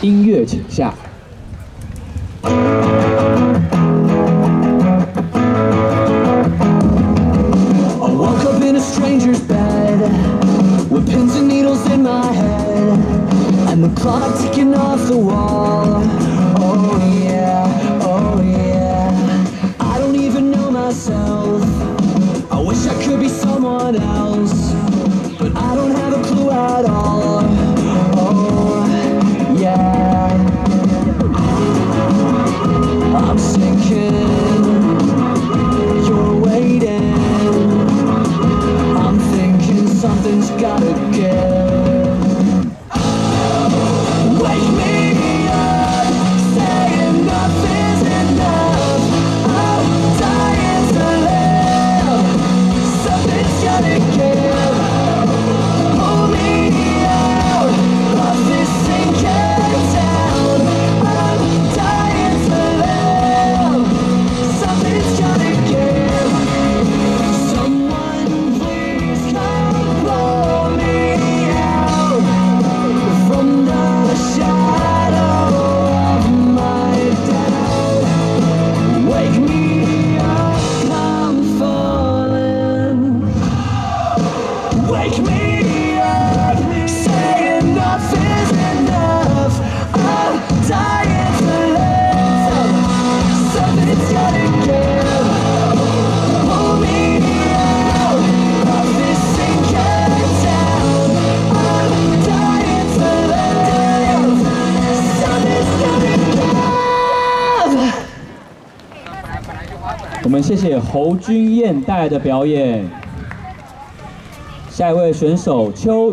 音乐请下。I woke up in a stranger's bed with pins and needles in my head and the clock ticking off the wall. Oh yeah, oh yeah. I don't even know myself. I wish I could be someone else, but I don't have a clue at all. Something's gotta give. Oh, wake me up, saying enough. I'm dying to live. Something's gotta give. 我们谢谢侯君燕带来的表演。下一位选手邱。